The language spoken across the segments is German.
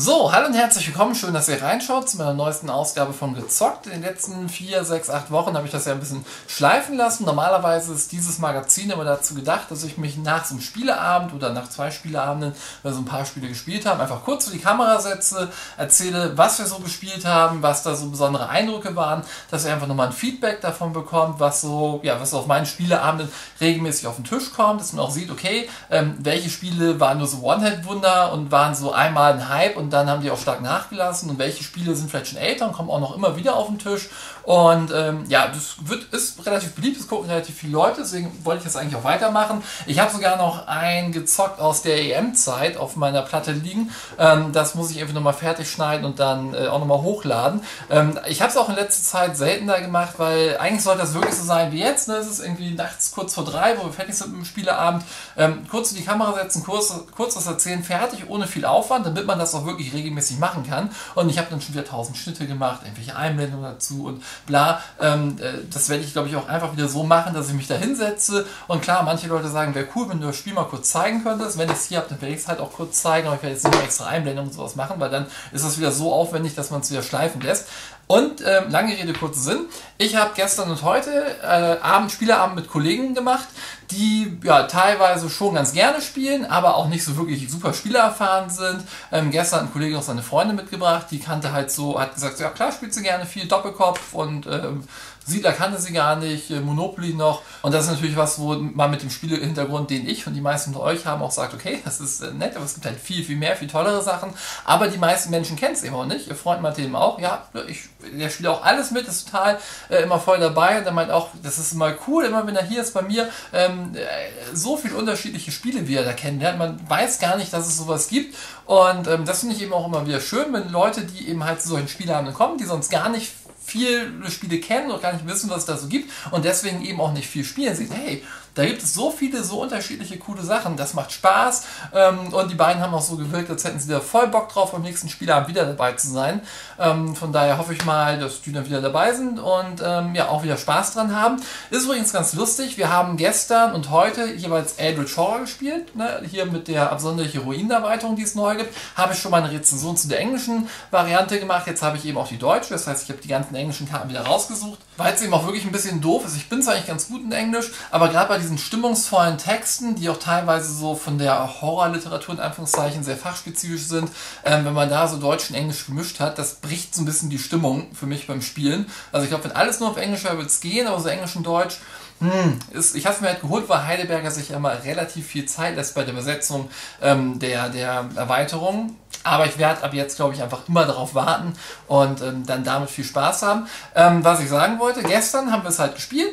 So, hallo und herzlich willkommen. Schön, dass ihr reinschaut zu meiner neuesten Ausgabe von Gezockt. In den letzten vier, sechs, acht Wochen habe ich das ja ein bisschen schleifen lassen. Normalerweise ist dieses Magazin immer dazu gedacht, dass ich mich nach so einem Spieleabend oder nach zwei Spieleabenden, wir so ein paar Spiele gespielt haben, einfach kurz vor die Kamera setze, erzähle, was wir so gespielt haben, was da so besondere Eindrücke waren, dass ihr einfach nochmal ein Feedback davon bekommt, was so, ja, was auf meinen Spieleabenden regelmäßig auf den Tisch kommt, dass man auch sieht, okay, ähm, welche Spiele waren nur so One-Hit-Wunder und waren so einmal ein Hype und und dann haben die auch stark nachgelassen und welche Spiele sind vielleicht schon älter und kommen auch noch immer wieder auf den Tisch und ähm, ja, das wird, ist relativ beliebt, das gucken relativ viele Leute, deswegen wollte ich das eigentlich auch weitermachen. Ich habe sogar noch ein gezockt aus der EM-Zeit auf meiner Platte liegen, ähm, das muss ich einfach nochmal fertig schneiden und dann äh, auch nochmal hochladen. Ähm, ich habe es auch in letzter Zeit seltener gemacht, weil eigentlich sollte das wirklich so sein wie jetzt, ne? es ist irgendwie nachts kurz vor drei, wo wir fertig sind mit dem Spieleabend, ähm, kurz in die Kamera setzen, kurz, kurz was erzählen, fertig, ohne viel Aufwand, damit man das auch wirklich wirklich regelmäßig machen kann. Und ich habe dann schon wieder tausend Schnitte gemacht, irgendwelche Einblendungen dazu und bla. Ähm, äh, das werde ich, glaube ich, auch einfach wieder so machen, dass ich mich da hinsetze. Und klar, manche Leute sagen, wäre cool, wenn du das Spiel mal kurz zeigen könntest. Wenn ich es hier habe, dann werde ich es halt auch kurz zeigen. Aber ich werde jetzt nicht mehr extra Einblendungen und sowas machen, weil dann ist das wieder so aufwendig, dass man es wieder schleifen lässt. Und äh, lange Rede, kurzer Sinn. Ich habe gestern und heute äh, Abend, Spieleabend mit Kollegen gemacht, die ja teilweise schon ganz gerne spielen, aber auch nicht so wirklich super spielerfahren sind. Ähm, gestern hat ein Kollege noch seine Freunde mitgebracht, die kannte halt so, hat gesagt, ja klar, spielt sie gerne viel Doppelkopf und ähm, Siedler kannte sie gar nicht, äh, Monopoly noch. Und das ist natürlich was, wo man mit dem Spielehintergrund, den ich und die meisten von euch haben, auch sagt, okay, das ist äh, nett, aber es gibt halt viel, viel mehr, viel tollere Sachen. Aber die meisten Menschen kennen es eben auch nicht. Ihr Freund meinte eben auch, ja, ich, der spielt auch alles mit, ist total äh, immer voll dabei. Und er meint auch, das ist immer cool, immer wenn er hier ist bei mir, ähm, äh, so viele unterschiedliche Spiele, wie er da kennenlernt. Man weiß gar nicht, dass es sowas gibt. Und ähm, das finde ich eben auch immer wieder schön, wenn Leute, die eben halt zu solchen Spieleabenden kommen, die sonst gar nicht viele Spiele kennen und gar nicht wissen, was es da so gibt und deswegen eben auch nicht viel spielen, sehen, hey, da gibt es so viele, so unterschiedliche coole Sachen. Das macht Spaß. Ähm, und die beiden haben auch so gewirkt, als hätten sie da voll Bock drauf, beim nächsten Spielabend wieder dabei zu sein. Ähm, von daher hoffe ich mal, dass die dann wieder dabei sind und ähm, ja, auch wieder Spaß dran haben. Ist übrigens ganz lustig. Wir haben gestern und heute jeweils Eldritch Horror gespielt. Ne? Hier mit der absonderlichen Ruinenerweiterung, die es neu gibt, habe ich schon mal eine Rezension zu der englischen Variante gemacht. Jetzt habe ich eben auch die deutsche. Das heißt, ich habe die ganzen englischen Karten wieder rausgesucht. Weil es eben auch wirklich ein bisschen doof ist. Ich bin zwar eigentlich ganz gut in Englisch, aber gerade bei diesen stimmungsvollen Texten, die auch teilweise so von der Horrorliteratur in Anführungszeichen sehr fachspezifisch sind, ähm, wenn man da so Deutsch und Englisch gemischt hat, das bricht so ein bisschen die Stimmung für mich beim Spielen. Also ich glaube, wenn alles nur auf Englisch wäre, würde es gehen, aber so Englisch und Deutsch, hm, ist, ich habe es mir halt geholt, weil Heidelberger sich mal relativ viel Zeit lässt bei der Übersetzung ähm, der, der Erweiterung. Aber ich werde ab jetzt, glaube ich, einfach immer darauf warten und ähm, dann damit viel Spaß haben. Ähm, was ich sagen wollte, gestern haben wir es halt gespielt.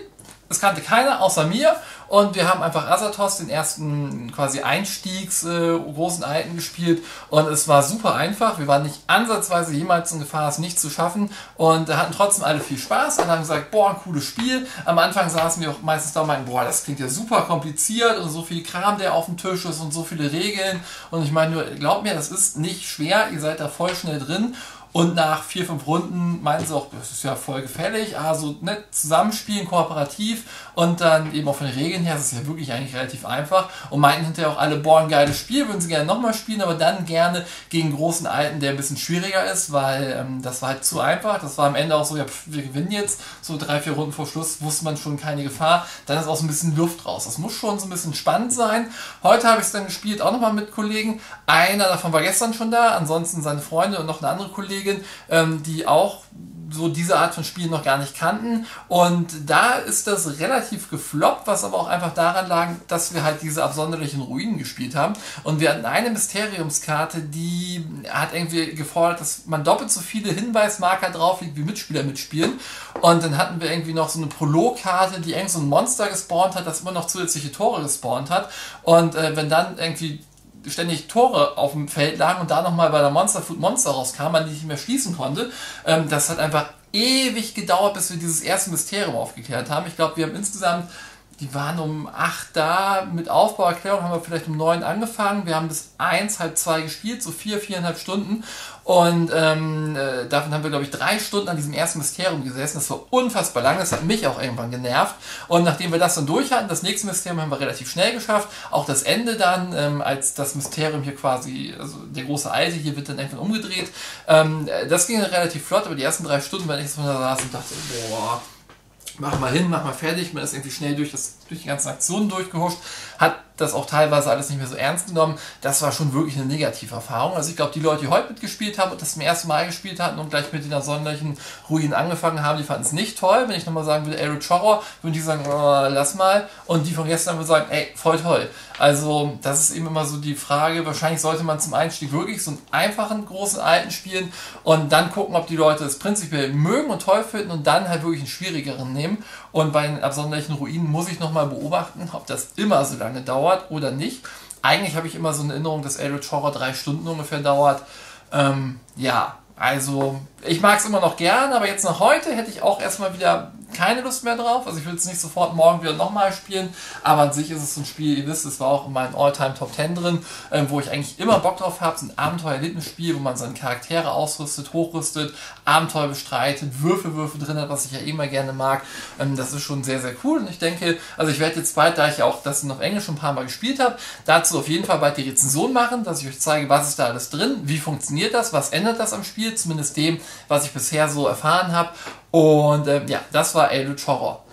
Es kannte keiner außer mir und wir haben einfach Asatos, den ersten quasi Einstiegs äh, großen Alten gespielt. Und es war super einfach. Wir waren nicht ansatzweise jemals in Gefahr, es nicht zu schaffen. Und hatten trotzdem alle viel Spaß und haben gesagt, boah, ein cooles Spiel. Am Anfang saßen wir auch meistens da und meinten, boah, das klingt ja super kompliziert und so viel Kram, der auf dem Tisch ist und so viele Regeln. Und ich meine nur, glaubt mir, das ist nicht schwer, ihr seid da voll schnell drin und nach vier, fünf Runden meinen sie auch, das ist ja voll gefällig, also ne, zusammenspielen, kooperativ und dann eben auch von den Regeln her, das ist ja wirklich eigentlich relativ einfach und meinten hinterher auch alle, boah, ein geiles Spiel, würden sie gerne nochmal spielen, aber dann gerne gegen großen Alten, der ein bisschen schwieriger ist, weil ähm, das war halt zu einfach. Das war am Ende auch so, ja, pff, wir gewinnen jetzt, so drei, vier Runden vor Schluss wusste man schon keine Gefahr. Dann ist auch so ein bisschen Luft raus. Das muss schon so ein bisschen spannend sein. Heute habe ich es dann gespielt, auch nochmal mit Kollegen. Einer davon war gestern schon da, ansonsten seine Freunde und noch eine andere Kollegin Kollegin, ähm, die auch so diese Art von Spielen noch gar nicht kannten. Und da ist das relativ gefloppt, was aber auch einfach daran lag, dass wir halt diese absonderlichen Ruinen gespielt haben. Und wir hatten eine Mysteriumskarte, die hat irgendwie gefordert, dass man doppelt so viele Hinweismarker drauf liegt, wie Mitspieler mitspielen. Und dann hatten wir irgendwie noch so eine Prolokkarte, die irgend so ein Monster gespawnt hat, das immer noch zusätzliche Tore gespawnt hat. Und äh, wenn dann irgendwie ständig Tore auf dem Feld lagen und da nochmal bei der Monster Food Monster rauskam, man die nicht mehr schließen konnte. Ähm, das hat einfach ewig gedauert, bis wir dieses erste Mysterium aufgeklärt haben. Ich glaube, wir haben insgesamt die waren um 8 da. Mit Aufbauerklärung haben wir vielleicht um 9 angefangen. Wir haben bis 1, halb 2 gespielt, so 4, vier, 4,5 Stunden. Und ähm, äh, davon haben wir, glaube ich, drei Stunden an diesem ersten Mysterium gesessen. Das war unfassbar lang. Das hat mich auch irgendwann genervt. Und nachdem wir das dann durch hatten, das nächste Mysterium haben wir relativ schnell geschafft. Auch das Ende dann, ähm, als das Mysterium hier quasi, also der große Alte hier wird dann irgendwann umgedreht. Ähm, das ging relativ flott, aber die ersten drei Stunden, wenn ich so da saß und dachte, boah, mach mal hin, mach mal fertig, man ist irgendwie schnell durch, das, durch die ganzen Aktionen durchgehuscht, hat das auch teilweise alles nicht mehr so ernst genommen. Das war schon wirklich eine negative Erfahrung. Also ich glaube, die Leute, die heute mitgespielt haben und das zum ersten Mal gespielt hatten und gleich mit den sonderlichen Ruinen angefangen haben, die fanden es nicht toll. Wenn ich nochmal sagen würde, Eric Horror, würden die sagen, oh, lass mal. Und die von gestern würden sagen, ey, voll toll. Also das ist eben immer so die Frage. Wahrscheinlich sollte man zum Einstieg wirklich so einen einfachen, großen Alten spielen und dann gucken, ob die Leute es prinzipiell mögen und toll finden und dann halt wirklich einen schwierigeren nehmen. Und bei den absonderlichen Ruinen muss ich nochmal beobachten, ob das immer so lange dauert oder nicht. Eigentlich habe ich immer so eine Erinnerung, dass Eldritch Horror drei Stunden ungefähr dauert. Ähm, ja, also ich mag es immer noch gern, aber jetzt nach heute hätte ich auch erstmal wieder keine Lust mehr drauf. Also ich will es nicht sofort morgen wieder nochmal spielen, aber an sich ist es so ein Spiel, ihr wisst, es war auch in meinem All-Time Top 10 drin, ähm, wo ich eigentlich immer Bock drauf habe. Es ist ein Abenteuer-Erlebnisspiel, wo man seine Charaktere ausrüstet, hochrüstet, Abenteuer bestreitet, Würfelwürfe drin hat, was ich ja immer gerne mag. Ähm, das ist schon sehr, sehr cool und ich denke, also ich werde jetzt bald, da ich ja auch das auf Englisch schon ein paar Mal gespielt habe, dazu auf jeden Fall bald die Rezension machen, dass ich euch zeige, was ist da alles drin, wie funktioniert das, was ändert das am Spiel, zumindest dem, was ich bisher so erfahren habe und ähm, ja, das war Eldritch Horror.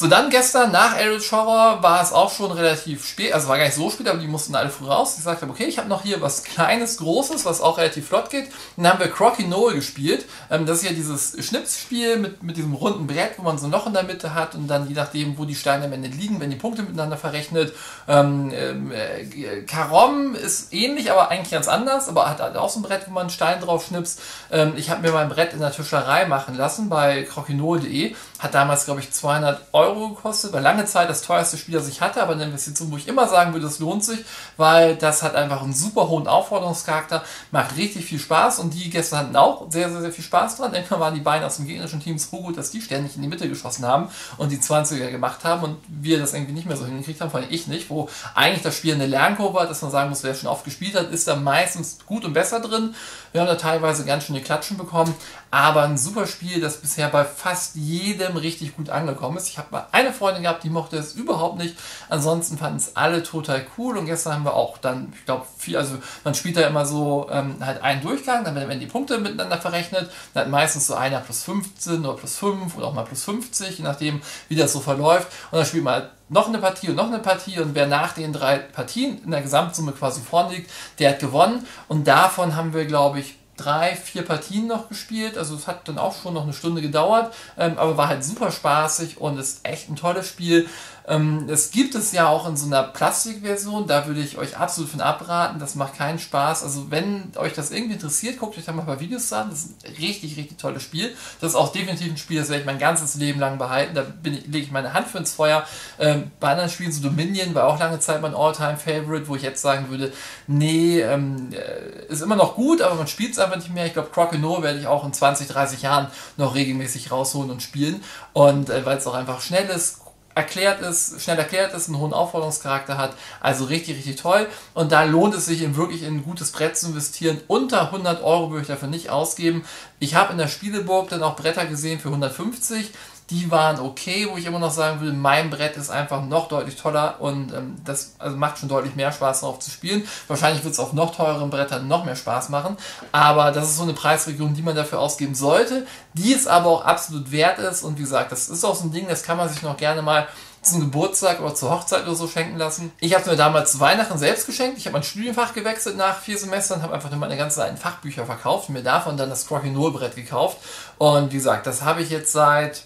So, dann gestern nach Eldritch Horror war es auch schon relativ spät, also war gar nicht so spät, aber die mussten alle früh raus. Ich sagte, okay, ich habe noch hier was Kleines, Großes, was auch relativ flott geht. Dann haben wir Crocky Noel gespielt. Ähm, das ist ja dieses Schnipsspiel mit, mit diesem runden Brett, wo man so ein Loch in der Mitte hat und dann je nachdem, wo die Steine am Ende liegen, wenn die Punkte miteinander verrechnet. Ähm, äh, Karom ist ähnlich, aber eigentlich ganz anders, aber hat halt auch so ein Brett, wo man einen Stein drauf schnipst. Ähm, ich habe mir mein Brett in der Tischlerei machen lassen bei croquinol.de. Hat damals, glaube ich, 200 Euro Euro gekostet. War lange Zeit das teuerste Spiel, das ich hatte, aber eine Investition, wo ich immer sagen würde, es lohnt sich, weil das hat einfach einen super hohen Aufforderungscharakter, macht richtig viel Spaß und die gestern hatten auch sehr, sehr, sehr viel Spaß dran. Irgendwann waren die beiden aus dem gegnerischen Team so gut, dass die ständig in die Mitte geschossen haben und die 20er gemacht haben und wir das irgendwie nicht mehr so hingekriegt haben, vor allem ich nicht, wo eigentlich das Spiel eine Lernkurve hat, dass man sagen muss, wer schon oft gespielt hat, ist da meistens gut und besser drin. Wir haben da teilweise ganz schöne Klatschen bekommen, aber ein super Spiel, das bisher bei fast jedem richtig gut angekommen ist. Ich habe mal eine Freundin gehabt, die mochte es überhaupt nicht. Ansonsten fanden es alle total cool und gestern haben wir auch dann, ich glaube, viel, also man spielt da immer so ähm, halt einen Durchgang, dann werden die Punkte miteinander verrechnet, dann hat meistens so einer plus 15 oder plus 5 oder auch mal plus 50, je nachdem, wie das so verläuft. Und dann spielt man halt noch eine Partie und noch eine Partie und wer nach den drei Partien in der Gesamtsumme quasi vorne liegt, der hat gewonnen und davon haben wir, glaube ich, drei, vier Partien noch gespielt. Also es hat dann auch schon noch eine Stunde gedauert, ähm, aber war halt super spaßig und ist echt ein tolles Spiel. Ähm, es gibt es ja auch in so einer Plastikversion, da würde ich euch absolut von abraten, das macht keinen Spaß. Also wenn euch das irgendwie interessiert, guckt euch da mal ein paar Videos an, das ist ein richtig, richtig tolles Spiel. Das ist auch definitiv ein Spiel, das werde ich mein ganzes Leben lang behalten, da ich, lege ich meine Hand für ins Feuer. Ähm, bei anderen Spielen, so Dominion war auch lange Zeit mein All-Time-Favorite, wo ich jetzt sagen würde, nee, ähm, äh, ist immer noch gut, aber man spielt es einfach nicht mehr. Ich glaube, Crocono werde ich auch in 20, 30 Jahren noch regelmäßig rausholen und spielen. Und äh, weil es auch einfach schnell ist, erklärt ist, schnell erklärt ist, einen hohen Aufforderungscharakter hat. Also richtig, richtig toll. Und da lohnt es sich, wirklich in ein gutes Brett zu investieren. Unter 100 Euro würde ich dafür nicht ausgeben. Ich habe in der Spieleburg dann auch Bretter gesehen für 150 die waren okay, wo ich immer noch sagen würde, mein Brett ist einfach noch deutlich toller und ähm, das also macht schon deutlich mehr Spaß darauf zu spielen. Wahrscheinlich wird es auf noch teureren Brettern noch mehr Spaß machen, aber das ist so eine Preisregion, die man dafür ausgeben sollte, die es aber auch absolut wert ist und wie gesagt, das ist auch so ein Ding, das kann man sich noch gerne mal zum Geburtstag oder zur Hochzeit oder so schenken lassen. Ich habe es mir damals zu Weihnachten selbst geschenkt. Ich habe mein Studienfach gewechselt nach vier Semestern, habe einfach nur meine ganzen alten Fachbücher verkauft, mir davon dann das Scrocky-Null-Brett gekauft. Und wie gesagt, das habe ich jetzt seit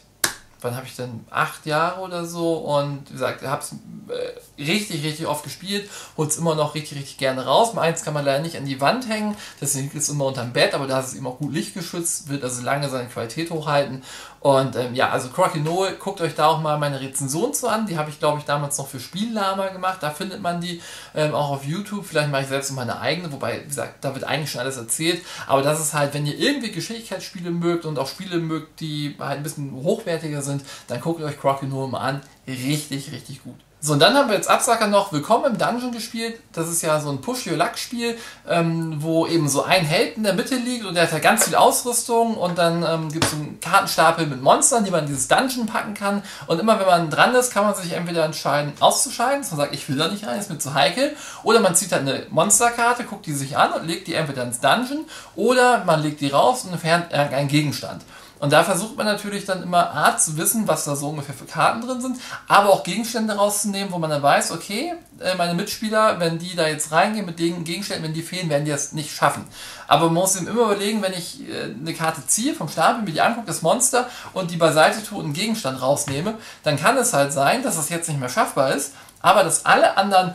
wann habe ich denn? Acht Jahre oder so und wie gesagt, habe es äh, richtig, richtig oft gespielt, holt es immer noch richtig, richtig gerne raus. Eins kann man leider nicht an die Wand hängen, deswegen ist es immer unterm Bett, aber da ist es eben auch gut lichtgeschützt, wird also lange seine Qualität hochhalten Und ähm, ja, also Crocky Noel, guckt euch da auch mal meine Rezension zu an. Die habe ich, glaube ich, damals noch für Spiellama gemacht. Da findet man die ähm, auch auf YouTube. Vielleicht mache ich selbst noch meine eigene, wobei, wie gesagt, da wird eigentlich schon alles erzählt. Aber das ist halt, wenn ihr irgendwie Geschicklichkeitsspiele mögt und auch Spiele mögt, die halt ein bisschen hochwertiger sind, dann guckt euch Crocky Noel mal an. Richtig, richtig gut. So, und dann haben wir jetzt Absacker noch Willkommen im Dungeon gespielt. Das ist ja so ein Push-Your-Luck-Spiel, ähm, wo eben so ein Held in der Mitte liegt und der hat ja ganz viel Ausrüstung und dann ähm, gibt es so einen Kartenstapel mit Monstern, die man in dieses Dungeon packen kann. Und immer wenn man dran ist, kann man sich entweder entscheiden, auszuscheiden, dass man sagt, ich will da nicht rein, ist mir zu heikel. Oder man zieht halt eine Monsterkarte, guckt die sich an und legt die entweder ins Dungeon oder man legt die raus und entfernt einen Gegenstand. Und da versucht man natürlich dann immer A zu wissen, was da so ungefähr für Karten drin sind, aber auch Gegenstände rauszunehmen, wo man dann weiß, okay, äh, meine Mitspieler, wenn die da jetzt reingehen mit den Gegenständen, wenn die fehlen, werden die das nicht schaffen. Aber man muss eben immer überlegen, wenn ich äh, eine Karte ziehe vom Stapel, mir die angucke, das Monster und die beiseite tue und einen Gegenstand rausnehme, dann kann es halt sein, dass das jetzt nicht mehr schaffbar ist, aber dass alle anderen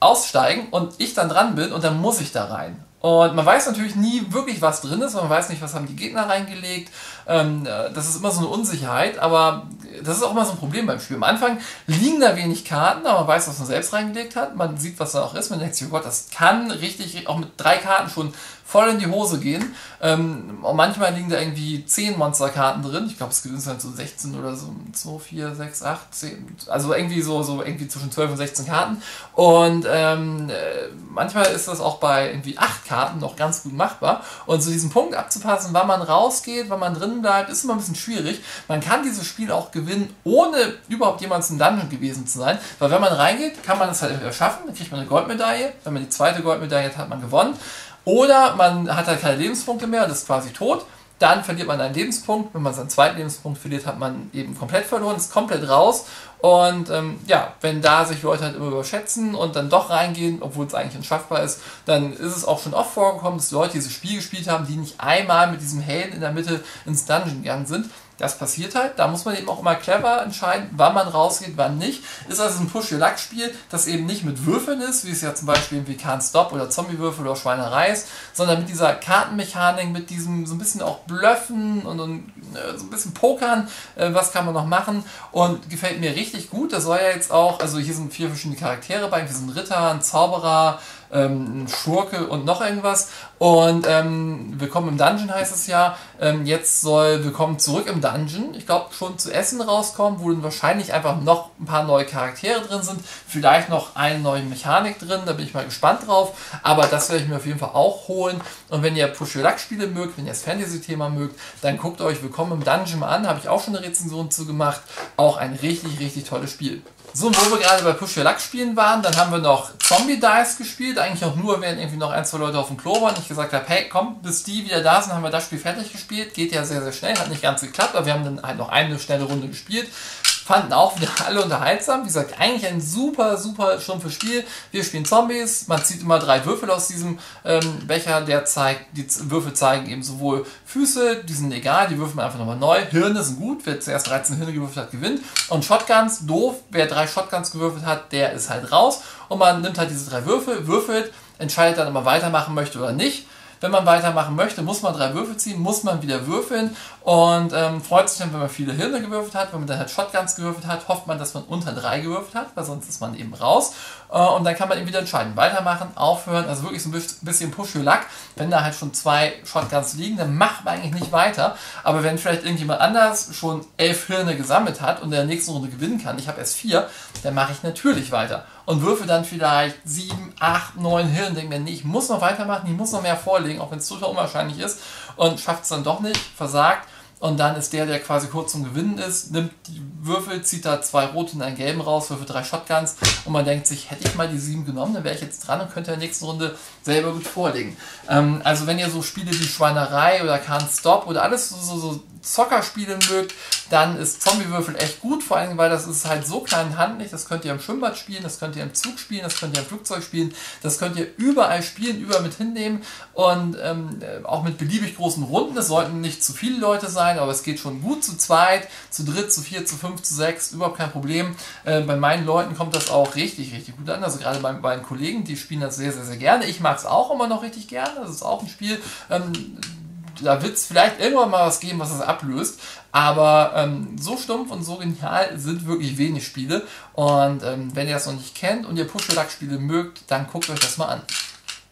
aussteigen und ich dann dran bin und dann muss ich da rein. Und man weiß natürlich nie wirklich, was drin ist, man weiß nicht, was haben die Gegner reingelegt. Ähm, äh, das ist immer so eine Unsicherheit, aber das ist auch immer so ein Problem beim Spiel. Am Anfang liegen da wenig Karten, aber man weiß, was man selbst reingelegt hat. Man sieht, was da auch ist. Man denkt sich, oh Gott, das kann richtig, auch mit drei Karten schon voll in die Hose gehen. Ähm, manchmal liegen da irgendwie 10 Monsterkarten drin. Ich glaube, es sind halt so 16 oder so 2, 4, 6, 8, 10. Also irgendwie so, so irgendwie zwischen 12 und 16 Karten. Und ähm, äh, manchmal ist das auch bei irgendwie 8 Karten noch ganz gut machbar. Und so diesen Punkt abzupassen, wann man rausgeht, wann man drin bleibt, ist immer ein bisschen schwierig. Man kann dieses Spiel auch gewinnen, ohne überhaupt jemals im Dungeon gewesen zu sein. Weil wenn man reingeht, kann man es halt schaffen, dann kriegt man eine Goldmedaille. Wenn man die zweite Goldmedaille hat, hat man gewonnen. Oder man hat halt keine Lebenspunkte mehr und ist quasi tot. Dann verliert man einen Lebenspunkt. Wenn man seinen zweiten Lebenspunkt verliert, hat man eben komplett verloren, ist komplett raus. Und ähm, ja, wenn da sich Leute halt immer überschätzen und dann doch reingehen, obwohl es eigentlich unschaffbar ist, dann ist es auch schon oft vorgekommen, dass Leute dieses Spiel gespielt haben, die nicht einmal mit diesem Helden in der Mitte ins Dungeon gegangen sind. Das passiert halt. Da muss man eben auch immer clever entscheiden, wann man rausgeht, wann nicht. Ist also ein Push-Your-Luck-Spiel, das eben nicht mit Würfeln ist, wie es ja zum Beispiel wie Can't Stop oder Zombie-Würfel oder Schweinerei ist, sondern mit dieser Kartenmechanik, mit diesem so ein bisschen auch Blöffen und, und äh, so ein bisschen Pokern. Äh, was kann man noch machen? Und gefällt mir richtig gut. Das soll ja jetzt auch, also hier sind vier verschiedene Charaktere bei. Hier sind Ritter, ein Zauberer, ähm, Schurke und noch irgendwas. Und ähm, Willkommen im Dungeon heißt es ja. Ähm, jetzt soll Willkommen zurück im Dungeon, ich glaube, schon zu Essen rauskommen, wo dann wahrscheinlich einfach noch ein paar neue Charaktere drin sind. Vielleicht noch eine neue Mechanik drin, da bin ich mal gespannt drauf. Aber das werde ich mir auf jeden Fall auch holen. Und wenn ihr Push Your Luck Spiele mögt, wenn ihr das Fantasy-Thema mögt, dann guckt euch Willkommen im Dungeon mal an. Habe ich auch schon eine Rezension zu gemacht. Auch ein richtig, richtig tolles Spiel. So, wo wir gerade bei Push Your Luck spielen waren, dann haben wir noch Zombie Dice gespielt. Eigentlich auch nur, wenn irgendwie noch ein, zwei Leute auf dem Klo waren. Ich gesagt habe, hey, komm, bis die wieder da sind, haben wir das Spiel fertig gespielt. Geht ja sehr, sehr schnell, hat nicht ganz geklappt, aber wir haben dann halt noch eine schnelle Runde gespielt fanden auch wieder alle unterhaltsam. Wie gesagt, eigentlich ein super, super stumpfes Spiel. Wir spielen Zombies. Man zieht immer drei Würfel aus diesem ähm, Becher. Der zeigt, die Würfel zeigen eben sowohl Füße, die sind egal, die würfeln einfach nochmal neu. Hirne sind gut. Wer zuerst 13 Hirne gewürfelt hat, gewinnt. Und Shotguns, doof. Wer drei Shotguns gewürfelt hat, der ist halt raus. Und man nimmt halt diese drei Würfel, würfelt, entscheidet dann, ob man weitermachen möchte oder nicht. Wenn man weitermachen möchte, muss man drei Würfel ziehen, muss man wieder würfeln und ähm, freut sich dann, wenn man viele Hirne gewürfelt hat. Wenn man dann halt Shotguns gewürfelt hat, hofft man, dass man unter drei gewürfelt hat, weil sonst ist man eben raus. Äh, und dann kann man eben wieder entscheiden, weitermachen, aufhören. Also wirklich so ein bisschen Push your Luck. Wenn da halt schon zwei Shotguns liegen, dann macht man eigentlich nicht weiter. Aber wenn vielleicht irgendjemand anders schon elf Hirne gesammelt hat und in der nächsten Runde gewinnen kann, ich habe erst vier, dann mache ich natürlich weiter und würfe dann vielleicht sieben, acht, neun Hirn, denke mir, nee, ich muss noch weitermachen, ich muss noch mehr vorlegen, auch wenn es total unwahrscheinlich ist und schafft es dann doch nicht, versagt und dann ist der, der quasi kurz zum Gewinnen ist, nimmt die Würfel, zieht da zwei rote und einen gelben raus, würfelt drei Shotguns und man denkt sich, hätte ich mal die sieben genommen, dann wäre ich jetzt dran und könnte in der nächsten Runde selber gut vorlegen. Ähm, also wenn ihr so Spiele wie Schweinerei oder Can't Stop oder alles so, so, so Zockerspiele mögt, dann ist Zombiewürfel echt gut, vor allem weil das ist halt so klein handlich, das könnt ihr im Schwimmbad spielen, das könnt ihr im Zug spielen, das könnt ihr im Flugzeug spielen, das könnt ihr überall spielen, überall mit hinnehmen und ähm, auch mit beliebig großen Runden. Es sollten nicht zu viele Leute sein, aber es geht schon gut zu zweit, zu dritt, zu vier, zu fünf, zu sechs, überhaupt kein Problem. Äh, bei meinen Leuten kommt das auch richtig, richtig gut an. Also gerade bei meinen Kollegen, die spielen das sehr, sehr, sehr gerne. Ich mag es auch immer noch richtig gerne. Das ist auch ein Spiel. Ähm, da wird es vielleicht irgendwann mal was geben, was es ablöst. Aber ähm, so stumpf und so genial sind wirklich wenig Spiele. Und ähm, wenn ihr das noch nicht kennt und ihr Push-Luck-Spiele mögt, dann guckt euch das mal an.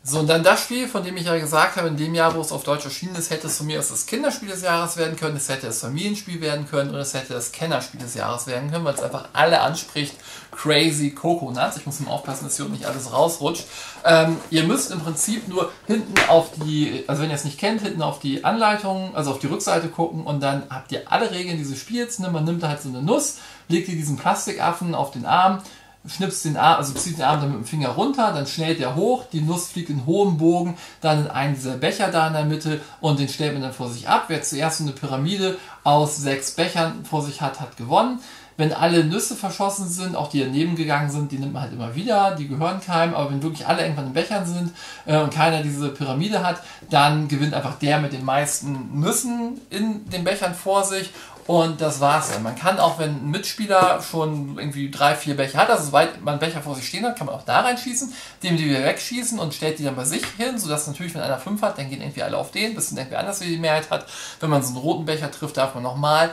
So, und dann das Spiel, von dem ich ja gesagt habe, in dem Jahr, wo es auf Deutsch erschienen ist, hätte es von mir aus das Kinderspiel des Jahres werden können, es hätte das Familienspiel werden können und es hätte das Kennerspiel des Jahres werden können, weil es einfach alle anspricht. Crazy Coconuts. Ich muss mal aufpassen, dass hier nicht alles rausrutscht. Ähm, ihr müsst im Prinzip nur hinten auf die, also wenn ihr es nicht kennt, hinten auf die Anleitung, also auf die Rückseite gucken und dann habt ihr alle Regeln dieses Spiels. Ne? Man nimmt halt so eine Nuss, legt ihr diesen Plastikaffen auf den Arm, schnippst den Arm, also zieht den Arm dann mit dem Finger runter, dann schnellt er hoch, die Nuss fliegt in hohem Bogen, dann in einen dieser Becher da in der Mitte und den stellt man dann vor sich ab. Wer zuerst eine Pyramide aus sechs Bechern vor sich hat, hat gewonnen. Wenn alle Nüsse verschossen sind, auch die daneben gegangen sind, die nimmt man halt immer wieder, die gehören keinem, aber wenn wirklich alle irgendwann in Bechern sind äh, und keiner diese Pyramide hat, dann gewinnt einfach der mit den meisten Nüssen in den Bechern vor sich und das war's dann. Man kann auch, wenn ein Mitspieler schon irgendwie drei, vier Becher hat, also soweit man Becher vor sich stehen hat, kann man auch da reinschießen, dem die wieder wegschießen und stellt die dann bei sich hin, sodass natürlich, wenn einer fünf hat, dann gehen irgendwie alle auf den, bis dann irgendwie anders wie die Mehrheit hat. Wenn man so einen roten Becher trifft, darf man nochmal.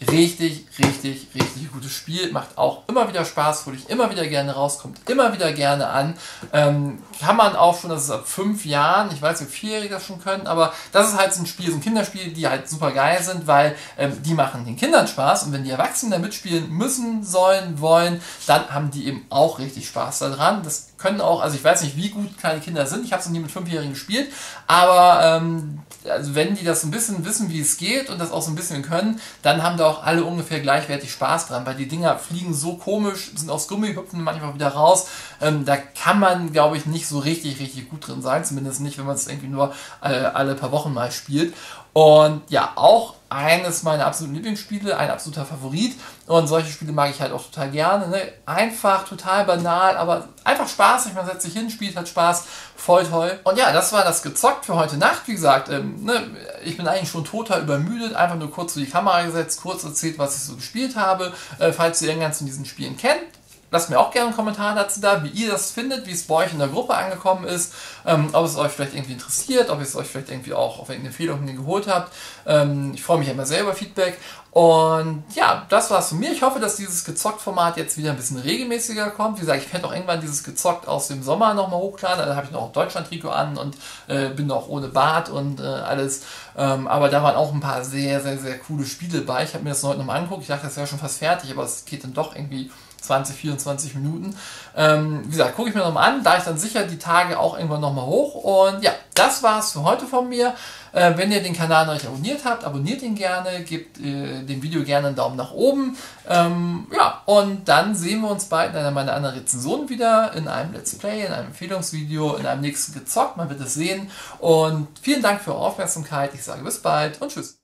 Richtig, richtig, richtig gutes Spiel. Macht auch immer wieder Spaß, wo ich immer wieder gerne rauskommt, immer wieder gerne an. Ähm, kann man auch schon, das ist ab fünf Jahren, ich weiß ob Vierjährige das schon können, aber das ist halt so ein Spiel, so ein Kinderspiel, die halt super geil sind, weil ähm, die machen den Kindern Spaß und wenn die Erwachsenen da mitspielen müssen, sollen, wollen, dann haben die eben auch richtig Spaß daran. Das können auch, also ich weiß nicht, wie gut kleine Kinder sind, ich habe es noch nie mit Fünfjährigen gespielt, aber ähm, also wenn die das ein bisschen wissen, wie es geht und das auch so ein bisschen können, dann haben da auch alle ungefähr gleichwertig Spaß dran, weil die Dinger fliegen so komisch, sind aus Gummi, hüpfen manchmal wieder raus. Ähm, da kann man, glaube ich, nicht so richtig, richtig gut drin sein, zumindest nicht, wenn man es irgendwie nur äh, alle paar Wochen mal spielt. Und ja, auch eines meiner absoluten Lieblingsspiele, ein absoluter Favorit. Und solche Spiele mag ich halt auch total gerne. Ne? Einfach, total banal, aber einfach spaßig. Man setzt sich hin, spielt, hat Spaß. Voll toll. Und ja, das war das gezockt für heute Nacht. Wie gesagt, ähm, ne, ich bin eigentlich schon total übermüdet. Einfach nur kurz vor die Kamera gesetzt, kurz erzählt, was ich so gespielt habe. Äh, falls ihr irgendwas von diesen Spielen kennt, Lasst mir auch gerne einen Kommentar dazu da, wie ihr das findet, wie es bei euch in der Gruppe angekommen ist, ähm, ob es euch vielleicht irgendwie interessiert, ob ihr es euch vielleicht irgendwie auch auf irgendeine Empfehlung geholt habt. Ähm, ich freue mich immer sehr über Feedback. Und ja, das war's von mir. Ich hoffe, dass dieses Gezockt-Format jetzt wieder ein bisschen regelmäßiger kommt. Wie gesagt, ich werde auch irgendwann dieses Gezockt aus dem Sommer nochmal hochladen. Da habe ich noch Deutschland-Trikot an und äh, bin noch ohne Bart und äh, alles. Ähm, aber da waren auch ein paar sehr, sehr, sehr coole Spiele bei. Ich habe mir das heute nochmal angeguckt. Ich dachte, das wäre schon fast fertig, aber es geht dann doch irgendwie 20, 24 Minuten. Ähm, wie gesagt, gucke ich mir nochmal an, da ich dann sicher die Tage auch irgendwann nochmal hoch. Und ja, das war's für heute von mir. Äh, wenn ihr den Kanal noch nicht abonniert habt, abonniert ihn gerne, gebt äh, dem Video gerne einen Daumen nach oben. Ähm, ja, und dann sehen wir uns bald in einer meiner anderen Rezensionen wieder, in einem Let's Play, in einem Empfehlungsvideo, in einem nächsten gezockt, man wird es sehen. Und vielen Dank für eure Aufmerksamkeit. Ich sage bis bald und tschüss.